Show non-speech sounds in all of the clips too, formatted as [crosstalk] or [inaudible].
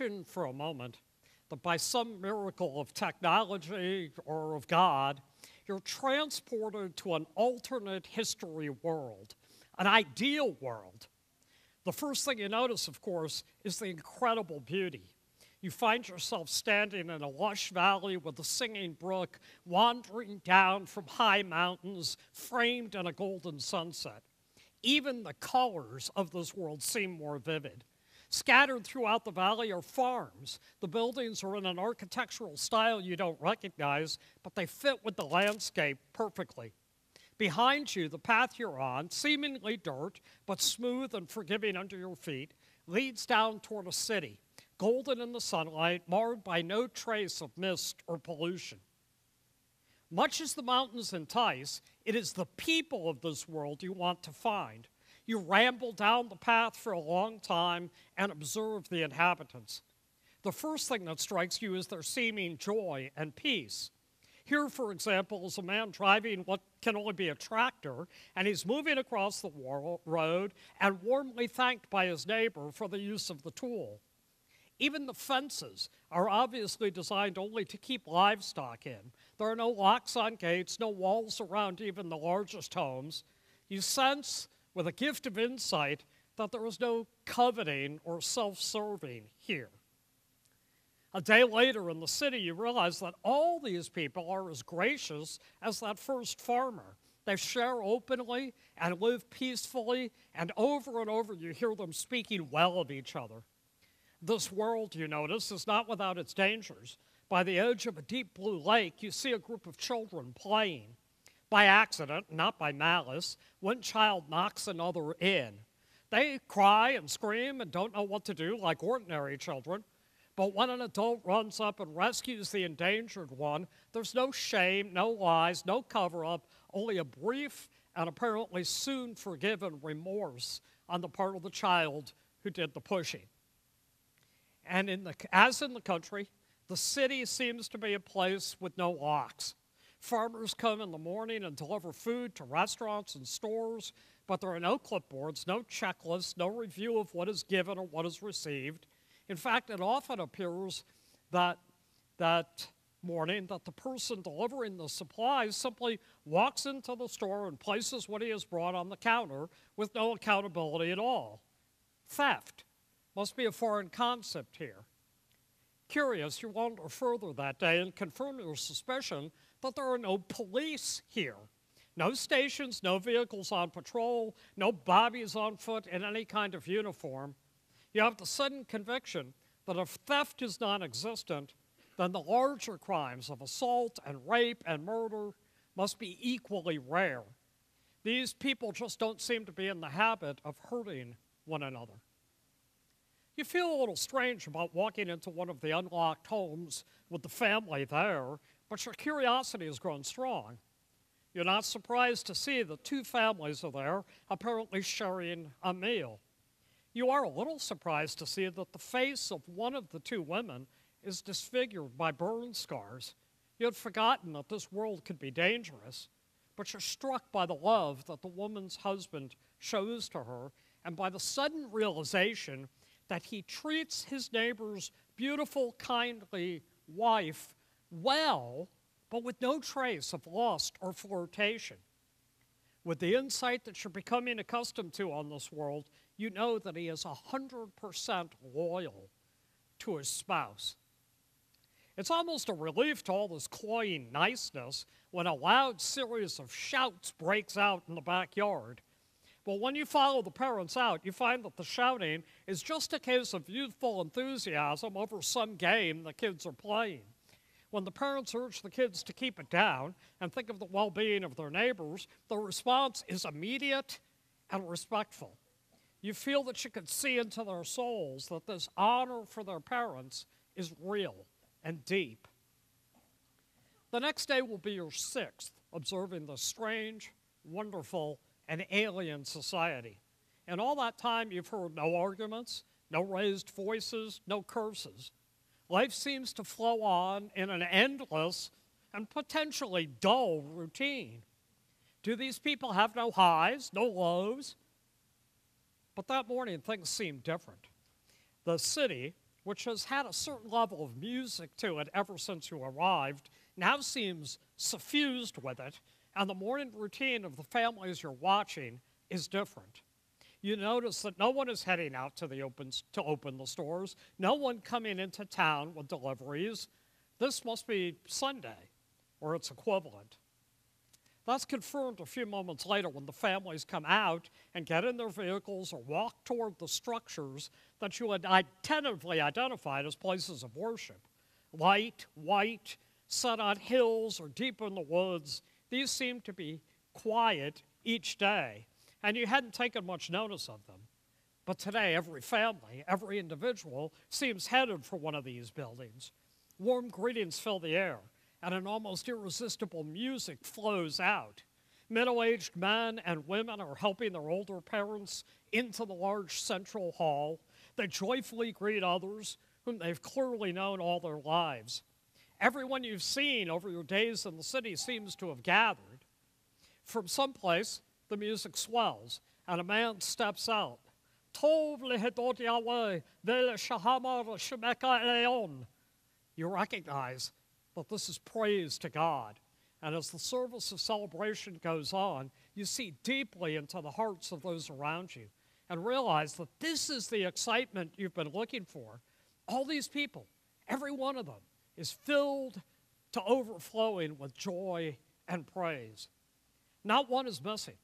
Imagine for a moment that by some miracle of technology or of God, you're transported to an alternate history world, an ideal world. The first thing you notice, of course, is the incredible beauty. You find yourself standing in a lush valley with a singing brook wandering down from high mountains, framed in a golden sunset. Even the colors of this world seem more vivid. Scattered throughout the valley are farms. The buildings are in an architectural style you don't recognize, but they fit with the landscape perfectly. Behind you, the path you're on, seemingly dirt, but smooth and forgiving under your feet, leads down toward a city, golden in the sunlight, marred by no trace of mist or pollution. Much as the mountains entice, it is the people of this world you want to find. You ramble down the path for a long time and observe the inhabitants. The first thing that strikes you is their seeming joy and peace. Here, for example, is a man driving what can only be a tractor, and he's moving across the road and warmly thanked by his neighbor for the use of the tool. Even the fences are obviously designed only to keep livestock in. There are no locks on gates, no walls around even the largest homes. You sense with a gift of insight that there was no coveting or self serving here. A day later in the city, you realize that all these people are as gracious as that first farmer. They share openly and live peacefully, and over and over you hear them speaking well of each other. This world, you notice, is not without its dangers. By the edge of a deep blue lake, you see a group of children playing by accident, not by malice, one child knocks another in. They cry and scream and don't know what to do like ordinary children. But when an adult runs up and rescues the endangered one, there's no shame, no lies, no cover up, only a brief and apparently soon forgiven remorse on the part of the child who did the pushing. And in the, as in the country, the city seems to be a place with no locks. Farmers come in the morning and deliver food to restaurants and stores, but there are no clipboards, no checklists, no review of what is given or what is received. In fact, it often appears that that morning that the person delivering the supplies simply walks into the store and places what he has brought on the counter with no accountability at all. Theft must be a foreign concept here. Curious, you wander further that day and confirm your suspicion that there are no police here. No stations, no vehicles on patrol, no bobbies on foot in any kind of uniform. You have the sudden conviction that if theft is non existent, then the larger crimes of assault and rape and murder must be equally rare. These people just don't seem to be in the habit of hurting one another. You feel a little strange about walking into one of the unlocked homes with the family there but your curiosity has grown strong. You're not surprised to see that two families are there, apparently sharing a meal. You are a little surprised to see that the face of one of the two women is disfigured by burn scars. You had forgotten that this world could be dangerous, but you're struck by the love that the woman's husband shows to her and by the sudden realization that he treats his neighbor's beautiful, kindly wife well, but with no trace of lust or flirtation. With the insight that you're becoming accustomed to on this world, you know that he is 100% loyal to his spouse. It's almost a relief to all this cloying niceness when a loud series of shouts breaks out in the backyard. But when you follow the parents out, you find that the shouting is just a case of youthful enthusiasm over some game the kids are playing. When the parents urge the kids to keep it down and think of the well being of their neighbors, the response is immediate and respectful. You feel that you can see into their souls that this honor for their parents is real and deep. The next day will be your sixth, observing the strange, wonderful, and alien society. In all that time, you've heard no arguments, no raised voices, no curses. Life seems to flow on in an endless and potentially dull routine. Do these people have no highs, no lows? But that morning, things seemed different. The city which has had a certain level of music to it ever since you arrived, now seems suffused with it, and the morning routine of the families you're watching is different. You notice that no one is heading out to the opens to open the stores, no one coming into town with deliveries. This must be Sunday or its equivalent. That's confirmed a few moments later when the families come out and get in their vehicles or walk toward the structures that you had tentatively identified as places of worship. Light, white, set on hills or deep in the woods, these seem to be quiet each day, and you hadn't taken much notice of them. But today, every family, every individual seems headed for one of these buildings. Warm greetings fill the air and an almost irresistible music flows out. Middle aged men and women are helping their older parents into the large central hall. They joyfully greet others whom they've clearly known all their lives. Everyone you've seen over your days in the city seems to have gathered. From someplace, the music swells, and a man steps out. Tov Yahweh, shahamar shemeka. You recognize that this is praise to God. And as the service of celebration goes on, you see deeply into the hearts of those around you and realize that this is the excitement you've been looking for. All these people, every one of them, is filled to overflowing with joy and praise. Not one is missing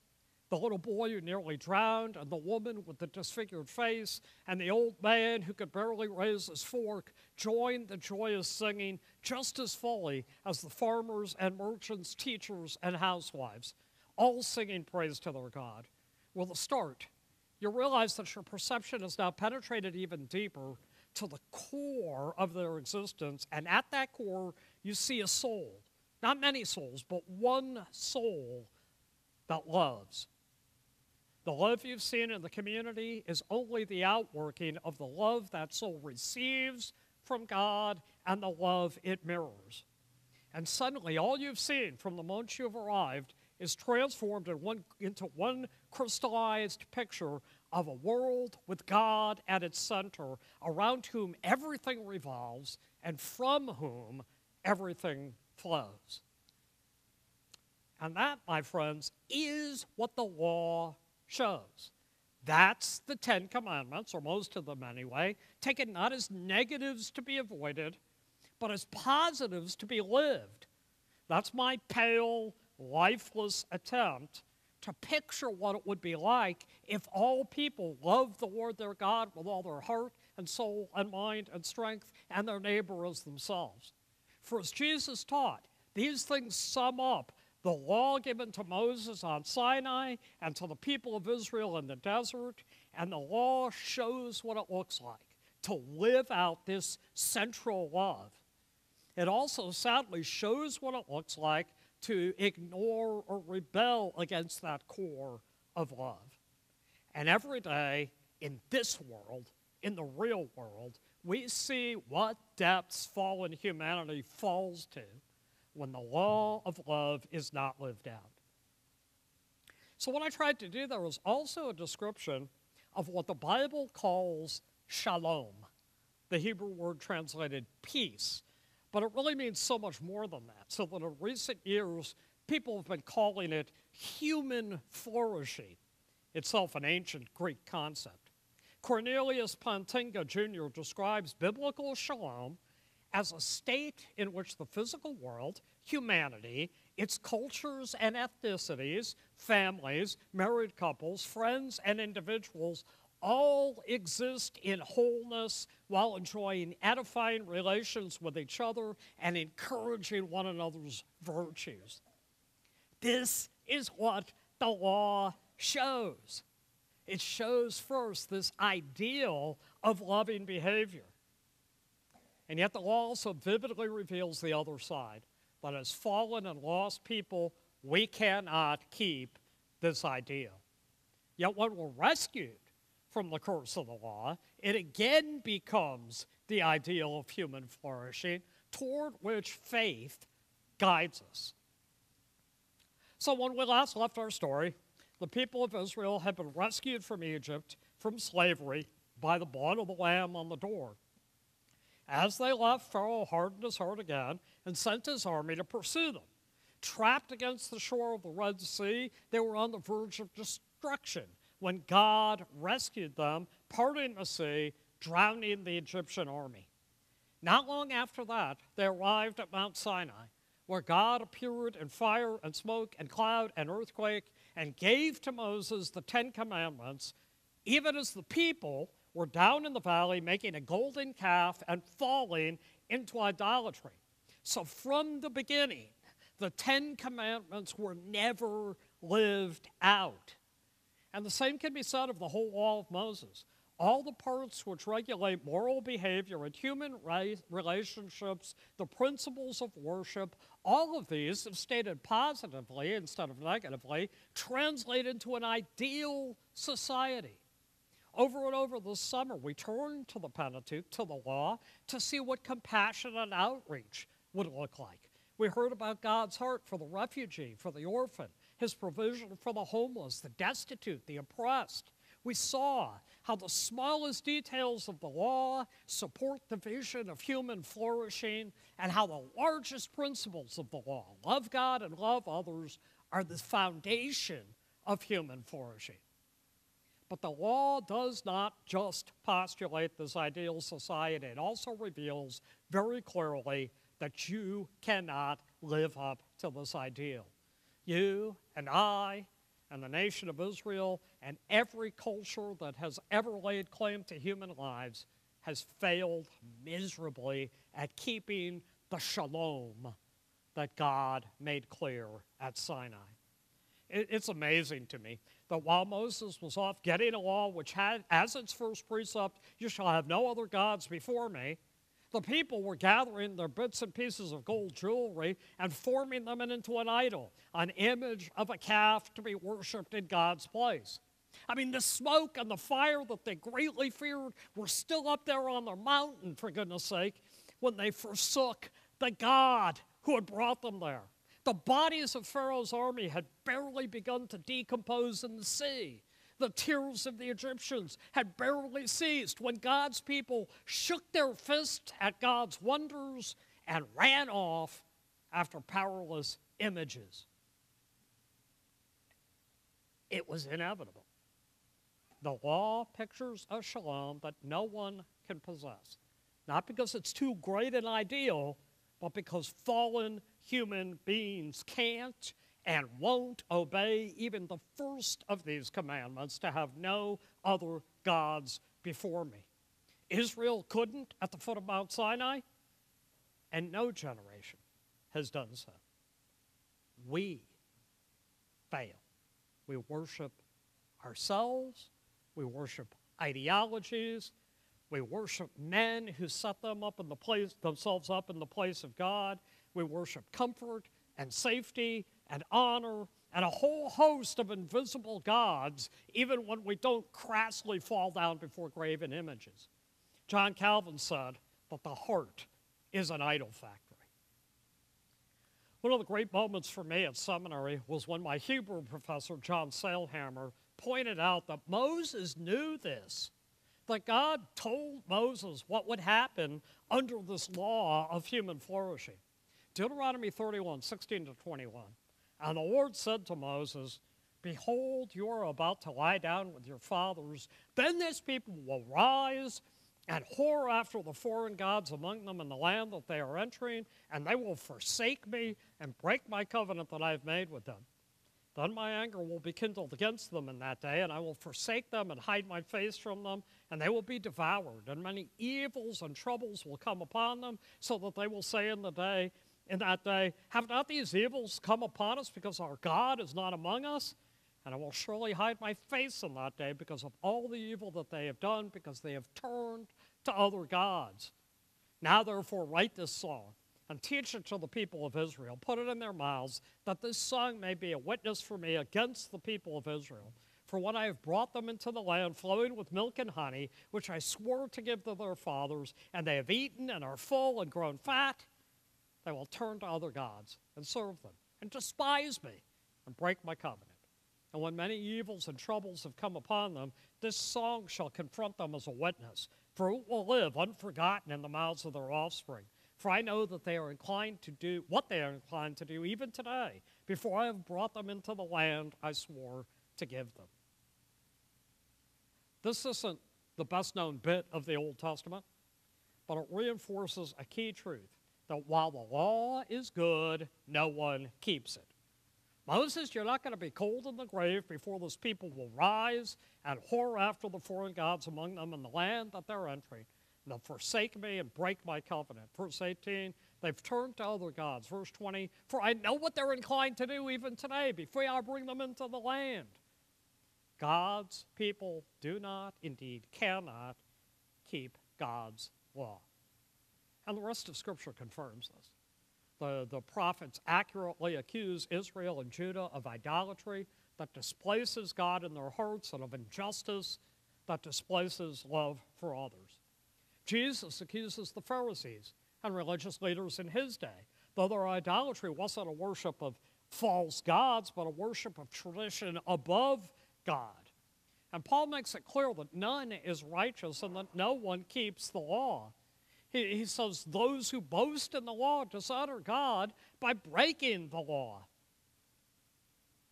the little boy who nearly drowned, and the woman with the disfigured face, and the old man who could barely raise his fork joined the joyous singing just as fully as the farmers and merchants, teachers, and housewives, all singing praise to their God. With the start, you realize that your perception has now penetrated even deeper to the core of their existence, and at that core, you see a soul. Not many souls, but one soul that loves. The love you've seen in the community is only the outworking of the love that soul receives from God and the love it mirrors. And suddenly, all you've seen from the moment you've arrived is transformed in one, into one crystallized picture of a world with God at its center, around whom everything revolves and from whom everything flows. And that, my friends, is what the law shows. That's the Ten Commandments, or most of them anyway, taken not as negatives to be avoided, but as positives to be lived. That's my pale, lifeless attempt to picture what it would be like if all people loved the Lord their God with all their heart and soul and mind and strength and their neighbor as themselves. For as Jesus taught, these things sum up the law given to Moses on Sinai and to the people of Israel in the desert, and the law shows what it looks like to live out this central love. It also sadly shows what it looks like to ignore or rebel against that core of love. And every day in this world, in the real world, we see what depths fallen humanity falls to when the law of love is not lived out. So, what I tried to do there was also a description of what the Bible calls shalom, the Hebrew word translated peace. But it really means so much more than that. So that in recent years, people have been calling it human flourishing, itself an ancient Greek concept. Cornelius Plantinga Jr. describes biblical shalom as a state in which the physical world, humanity, its cultures and ethnicities, families, married couples, friends, and individuals all exist in wholeness while enjoying edifying relations with each other and encouraging one another's virtues. This is what the law shows. It shows first this ideal of loving behavior. And yet, the law also vividly reveals the other side that as fallen and lost people, we cannot keep this ideal. Yet, when we're rescued from the curse of the law, it again becomes the ideal of human flourishing toward which faith guides us. So, when we last left our story, the people of Israel had been rescued from Egypt, from slavery, by the blood of the Lamb on the door. As they left, Pharaoh hardened his heart again and sent his army to pursue them. Trapped against the shore of the Red Sea, they were on the verge of destruction when God rescued them, parting the sea, drowning the Egyptian army. Not long after that, they arrived at Mount Sinai, where God appeared in fire and smoke and cloud and earthquake and gave to Moses the Ten Commandments, even as the people were down in the valley making a golden calf and falling into idolatry. So from the beginning, the Ten Commandments were never lived out. And the same can be said of the whole law of Moses. All the parts which regulate moral behavior and human relationships, the principles of worship, all of these, if stated positively instead of negatively, translate into an ideal society. Over and over this summer, we turned to the Pentateuch, to the law, to see what compassion and outreach would look like. We heard about God's heart for the refugee, for the orphan, his provision for the homeless, the destitute, the oppressed. We saw how the smallest details of the law support the vision of human flourishing, and how the largest principles of the law, love God and love others, are the foundation of human flourishing. But the law does not just postulate this ideal society, it also reveals very clearly that you cannot live up to this ideal. You and I and the nation of Israel and every culture that has ever laid claim to human lives has failed miserably at keeping the shalom that God made clear at Sinai. It's amazing to me that while Moses was off getting a law which had as its first precept, you shall have no other gods before me, the people were gathering their bits and pieces of gold jewelry and forming them into an idol, an image of a calf to be worshiped in God's place. I mean, the smoke and the fire that they greatly feared were still up there on their mountain, for goodness sake, when they forsook the God who had brought them there. The bodies of Pharaoh's army had barely begun to decompose in the sea. The tears of the Egyptians had barely ceased when God's people shook their fist at God's wonders and ran off after powerless images. It was inevitable. The law pictures a shalom that no one can possess, not because it's too great an ideal, but because fallen human beings can't and won't obey even the first of these commandments to have no other gods before me. Israel couldn't at the foot of Mount Sinai, and no generation has done so. We fail. We worship ourselves, we worship ideologies, we worship men who set them up in the place, themselves up in the place of God. We worship comfort and safety and honor and a whole host of invisible gods, even when we don't crassly fall down before graven images. John Calvin said that the heart is an idol factory. One of the great moments for me at seminary was when my Hebrew professor, John Sailhamer, pointed out that Moses knew this that God told Moses what would happen under this law of human flourishing. Deuteronomy 31, 16 to 21. And the Lord said to Moses, Behold, you are about to lie down with your fathers. Then this people will rise and whore after the foreign gods among them in the land that they are entering, and they will forsake me and break my covenant that I have made with them. Then my anger will be kindled against them in that day, and I will forsake them and hide my face from them, and they will be devoured. And many evils and troubles will come upon them, so that they will say in the day, in that day, Have not these evils come upon us because our God is not among us? And I will surely hide my face in that day because of all the evil that they have done, because they have turned to other gods. Now, therefore, write this song and teach it to the people of Israel. Put it in their mouths, that this song may be a witness for me against the people of Israel. For when I have brought them into the land flowing with milk and honey, which I swore to give to their fathers, and they have eaten and are full and grown fat, they will turn to other gods and serve them, and despise me and break my covenant. And when many evils and troubles have come upon them, this song shall confront them as a witness, for it will live unforgotten in the mouths of their offspring. For I know that they are inclined to do what they are inclined to do even today, before I have brought them into the land I swore to give them. This isn't the best known bit of the Old Testament, but it reinforces a key truth that while the law is good, no one keeps it. Moses, you're not going to be cold in the grave before this people will rise and whore after the foreign gods among them in the land that they're entering. And they'll forsake me and break my covenant. Verse 18, they've turned to other gods. Verse 20, for I know what they're inclined to do even today before I bring them into the land. God's people do not, indeed cannot, keep God's law. And the rest of Scripture confirms this. The, the prophets accurately accuse Israel and Judah of idolatry that displaces God in their hearts and of injustice that displaces love for others. Jesus accuses the Pharisees and religious leaders in his day, though their idolatry wasn't a worship of false gods, but a worship of tradition above God. And Paul makes it clear that none is righteous and that no one keeps the law. He, he says, Those who boast in the law dishonor God by breaking the law.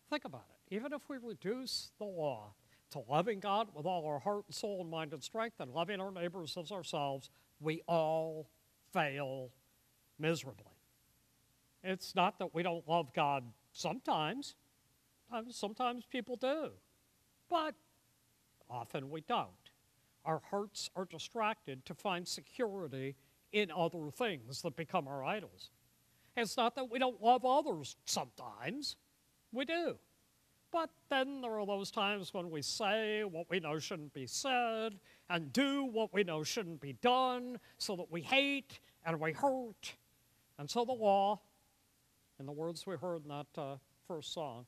Think about it. Even if we reduce the law to loving God with all our heart and soul and mind and strength and loving our neighbors as ourselves, we all fail miserably. It's not that we don't love God sometimes, sometimes people do, but often we don't our hearts are distracted to find security in other things that become our idols. It's not that we don't love others sometimes, we do. But then there are those times when we say what we know shouldn't be said and do what we know shouldn't be done so that we hate and we hurt. And so the law, in the words we heard in that uh, first song,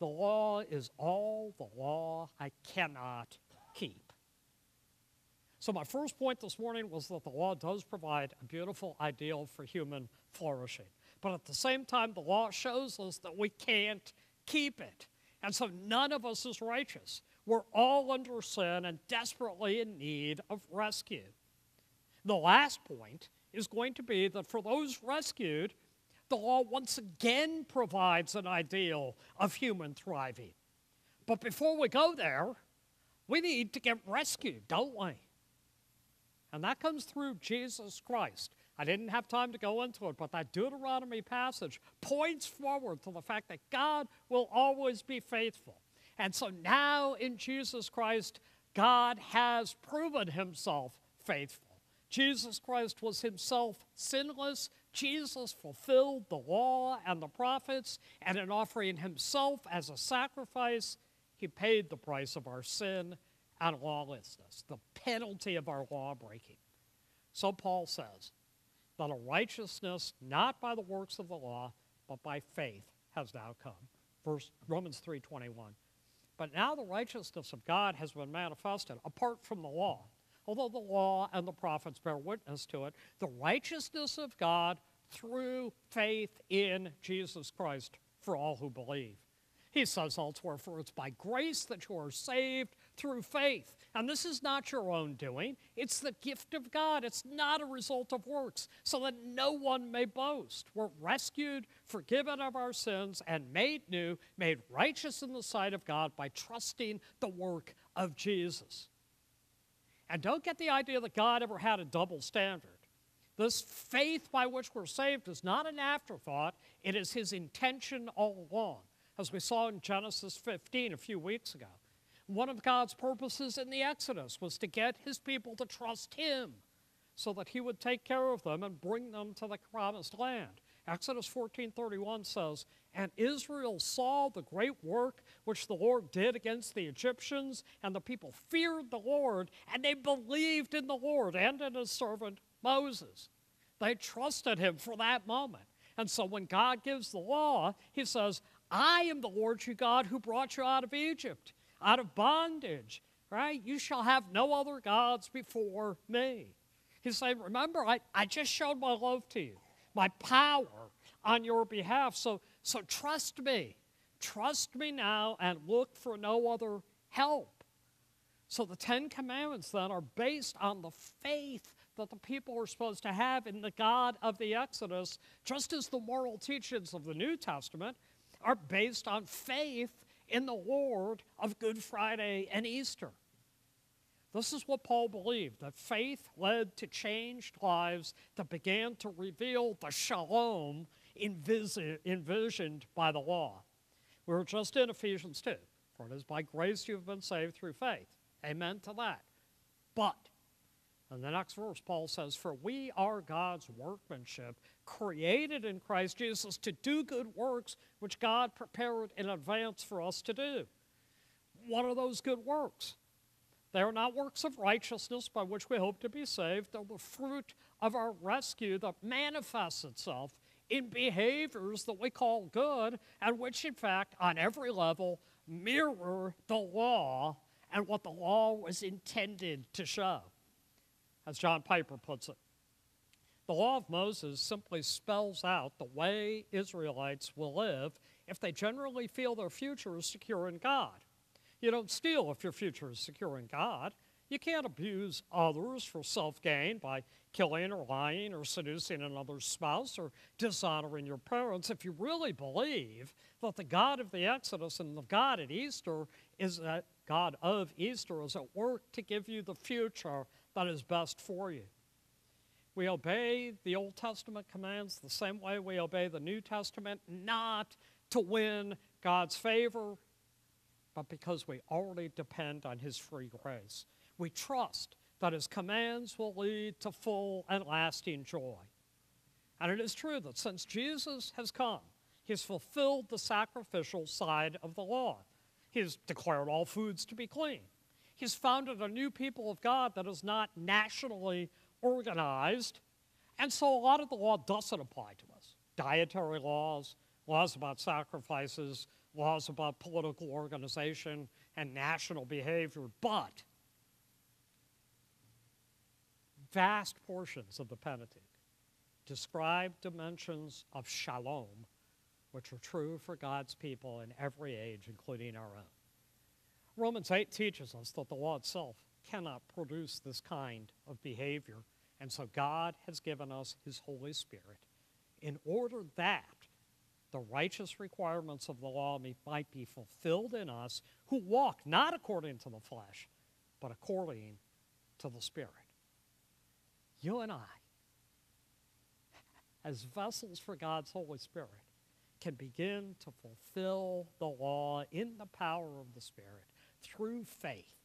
the law is all the law I cannot keep. So, my first point this morning was that the law does provide a beautiful ideal for human flourishing. But at the same time, the law shows us that we can't keep it. And so, none of us is righteous. We're all under sin and desperately in need of rescue. The last point is going to be that for those rescued, the law once again provides an ideal of human thriving. But before we go there, we need to get rescued, don't we? And that comes through Jesus Christ. I didn't have time to go into it, but that Deuteronomy passage points forward to the fact that God will always be faithful. And so now in Jesus Christ, God has proven himself faithful. Jesus Christ was himself sinless. Jesus fulfilled the law and the prophets, and in offering himself as a sacrifice, he paid the price of our sin and lawlessness, the penalty of our law breaking. So Paul says that a righteousness not by the works of the law, but by faith has now come. Verse Romans 3:21. But now the righteousness of God has been manifested apart from the law. Although the law and the prophets bear witness to it, the righteousness of God through faith in Jesus Christ for all who believe. He says elsewhere, For it's by grace that you are saved through faith. And this is not your own doing, it's the gift of God. It's not a result of works, so that no one may boast. We're rescued, forgiven of our sins, and made new, made righteous in the sight of God by trusting the work of Jesus. And don't get the idea that God ever had a double standard. This faith by which we're saved is not an afterthought, it is His intention all along, as we saw in Genesis 15 a few weeks ago. One of God's purposes in the Exodus was to get his people to trust him so that he would take care of them and bring them to the promised land. Exodus 14:31 says, "And Israel saw the great work which the Lord did against the Egyptians, and the people feared the Lord, and they believed in the Lord and in his servant Moses." They trusted him for that moment. And so when God gives the law, he says, "I am the Lord your God who brought you out of Egypt." Out of bondage, right? You shall have no other gods before me. He's saying, Remember, I, I just showed my love to you, my power on your behalf. So, so trust me. Trust me now and look for no other help. So the Ten Commandments then are based on the faith that the people are supposed to have in the God of the Exodus, just as the moral teachings of the New Testament are based on faith in the Lord of Good Friday and Easter. This is what Paul believed that faith led to changed lives that began to reveal the shalom envisioned by the law. We were just in Ephesians 2. For it is by grace you have been saved through faith. Amen to that. But, in the next verse, Paul says, For we are God's workmanship, created in Christ Jesus to do good works which God prepared in advance for us to do. What are those good works? They are not works of righteousness by which we hope to be saved. They're the fruit of our rescue that manifests itself in behaviors that we call good and which, in fact, on every level, mirror the law and what the law was intended to show. As John Piper puts it, the law of Moses simply spells out the way Israelites will live if they generally feel their future is secure in God. You don't steal if your future is secure in God. You can't abuse others for self gain by killing or lying or seducing another spouse or dishonoring your parents. If you really believe that the God of the Exodus and the God at Easter is that God of Easter is at work to give you the future that is best for you. We obey the Old Testament commands the same way we obey the New Testament, not to win God's favor, but because we already depend on His free grace. We trust that His commands will lead to full and lasting joy. And it is true that since Jesus has come, He's fulfilled the sacrificial side of the law. He's declared all foods to be clean. He's founded a new people of God that is not nationally organized. And so a lot of the law doesn't apply to us dietary laws, laws about sacrifices, laws about political organization and national behavior. But vast portions of the Pentateuch describe dimensions of shalom which are true for God's people in every age, including our own. Romans 8 teaches us that the law itself cannot produce this kind of behavior, and so God has given us His Holy Spirit in order that the righteous requirements of the law might be fulfilled in us who walk not according to the flesh, but according to the Spirit. You and I, as vessels for God's Holy Spirit, can begin to fulfill the law in the power of the Spirit through faith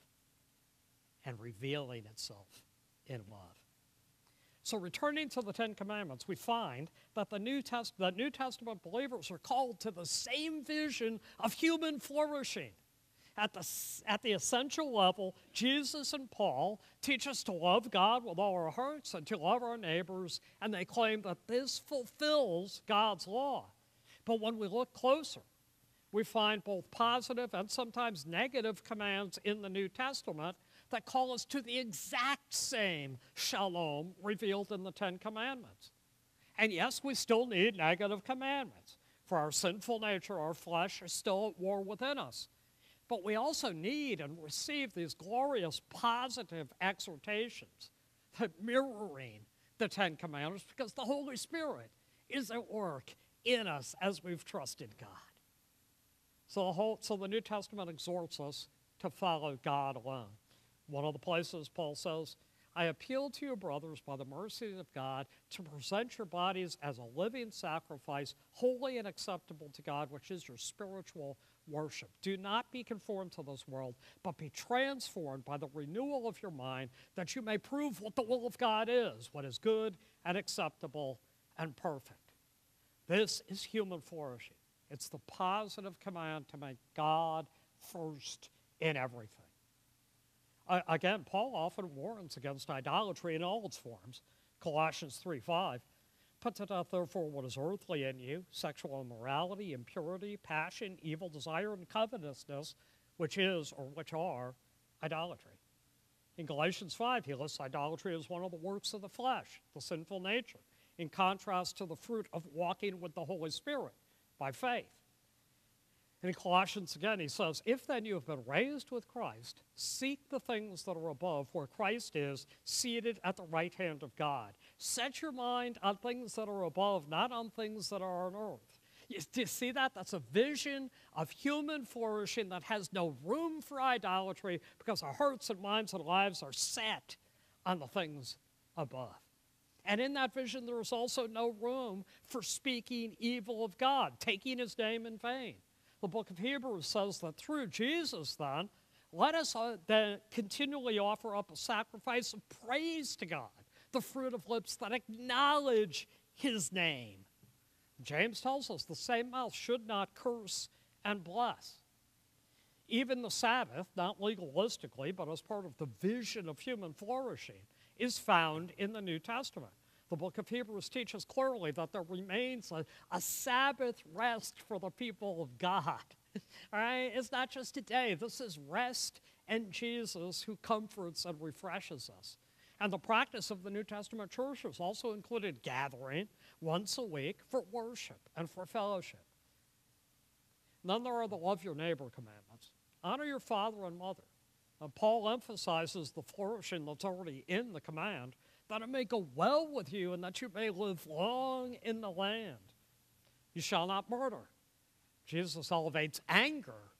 and revealing itself in love. So, returning to the Ten Commandments, we find that the New, Test- the New Testament believers are called to the same vision of human flourishing. At the, at the essential level, Jesus and Paul teach us to love God with all our hearts and to love our neighbors, and they claim that this fulfills God's law. But when we look closer, we find both positive and sometimes negative commands in the New Testament that call us to the exact same shalom revealed in the Ten Commandments. And yes, we still need negative commandments, for our sinful nature, our flesh, is still at war within us. But we also need and receive these glorious positive exhortations that mirroring the Ten Commandments because the Holy Spirit is at work in us as we've trusted God. So the, whole, so the New Testament exhorts us to follow God alone. One of the places Paul says, I appeal to you, brothers, by the mercies of God, to present your bodies as a living sacrifice, holy and acceptable to God, which is your spiritual worship. Do not be conformed to this world, but be transformed by the renewal of your mind, that you may prove what the will of God is, what is good and acceptable and perfect. This is human flourishing. It's the positive command to make God first in everything. Again, Paul often warns against idolatry in all its forms. Colossians 3 5. Put to death, therefore, what is earthly in you sexual immorality, impurity, passion, evil desire, and covetousness, which is or which are idolatry. In Galatians 5, he lists idolatry as one of the works of the flesh, the sinful nature in contrast to the fruit of walking with the Holy Spirit by faith. And in Colossians again, he says, If then you have been raised with Christ, seek the things that are above, where Christ is, seated at the right hand of God. Set your mind on things that are above, not on things that are on earth. You, do you see that? That's a vision of human flourishing that has no room for idolatry because our hearts and minds and lives are set on the things above. And in that vision, there is also no room for speaking evil of God, taking his name in vain. The book of Hebrews says that through Jesus, then, let us uh, then continually offer up a sacrifice of praise to God, the fruit of lips that acknowledge his name. James tells us the same mouth should not curse and bless. Even the Sabbath, not legalistically, but as part of the vision of human flourishing, is found in the New Testament. The book of Hebrews teaches clearly that there remains a, a Sabbath rest for the people of God. [laughs] All right? It's not just today. This is rest and Jesus who comforts and refreshes us. And the practice of the New Testament churches also included gathering once a week for worship and for fellowship. Then there are the love your neighbor commandments. Honor your father and mother. And Paul emphasizes the flourishing that's already in the command that it may go well with you and that you may live long in the land. You shall not murder. Jesus elevates anger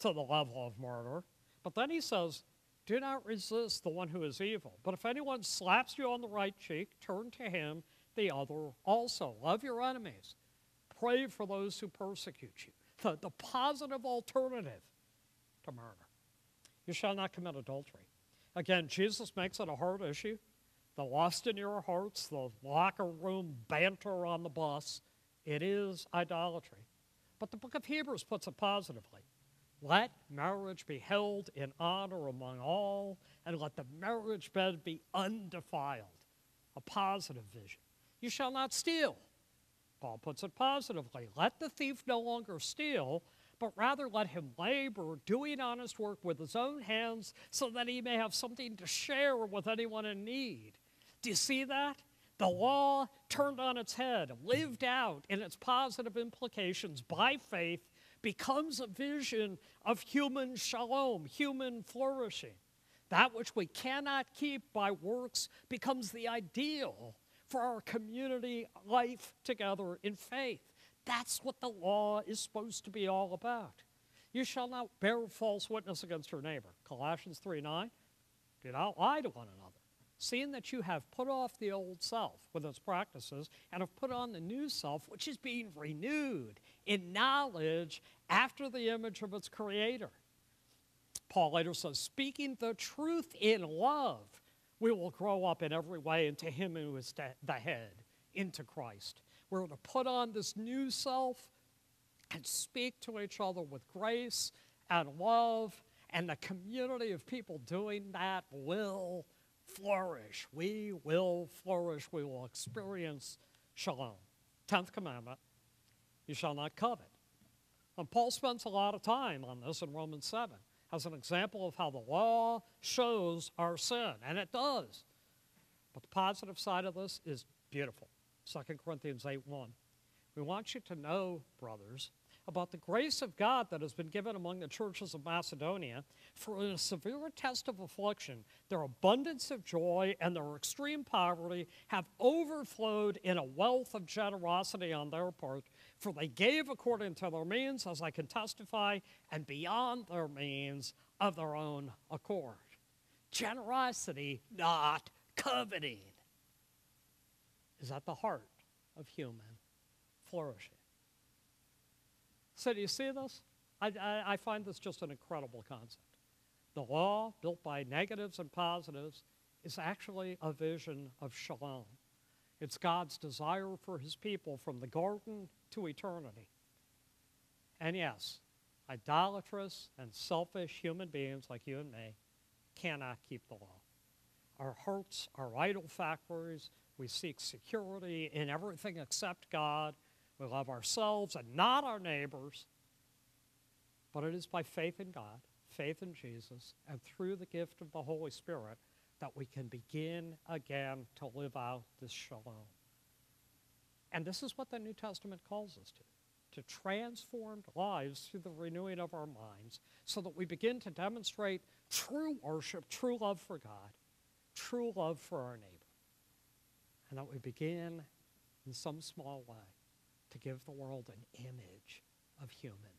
to the level of murder, but then he says, Do not resist the one who is evil. But if anyone slaps you on the right cheek, turn to him the other also. Love your enemies. Pray for those who persecute you. The, the positive alternative to murder. You shall not commit adultery. Again, Jesus makes it a hard issue the lust in your hearts, the locker room banter on the bus, it is idolatry. But the book of Hebrews puts it positively. Let marriage be held in honor among all, and let the marriage bed be undefiled. A positive vision. You shall not steal. Paul puts it positively. Let the thief no longer steal, but rather let him labor, doing honest work with his own hands, so that he may have something to share with anyone in need. Do you see that? The law turned on its head, lived out in its positive implications by faith, becomes a vision of human shalom, human flourishing. That which we cannot keep by works becomes the ideal for our community life together in faith. That's what the law is supposed to be all about. You shall not bear false witness against your neighbor. Colossians 3 9. Do not lie to one another seeing that you have put off the old self with its practices and have put on the new self, which is being renewed in knowledge after the image of its creator. Paul later says, speaking the truth in love, we will grow up in every way into him who is the head, into Christ. We're going to put on this new self and speak to each other with grace and love, and the community of people doing that will flourish. We will flourish. We will experience shalom. Tenth commandment you shall not covet. And Paul spends a lot of time on this in Romans 7 as an example of how the law shows our sin, and it does. But the positive side of this is beautiful. 2 Corinthians 8 1. We want you to know, brothers, about the grace of God that has been given among the churches of Macedonia. For in a severe test of affliction, their abundance of joy and their extreme poverty have overflowed in a wealth of generosity on their part. For they gave according to their means, as I can testify, and beyond their means of their own accord. Generosity, not coveting, is at the heart of human flourishing. So, do you see this? I, I, I find this just an incredible concept. The law, built by negatives and positives, is actually a vision of shalom. It's God's desire for his people from the garden to eternity. And yes, idolatrous and selfish human beings like you and me cannot keep the law. Our hearts are idol factories. We seek security in everything except God. We love ourselves and not our neighbors. But it is by faith in God, faith in Jesus, and through the gift of the Holy Spirit that we can begin again to live out this shalom. And this is what the New Testament calls us to to transformed lives through the renewing of our minds so that we begin to demonstrate true worship, true love for God, true love for our neighbor. And that we begin in some small way to give the world an image of human.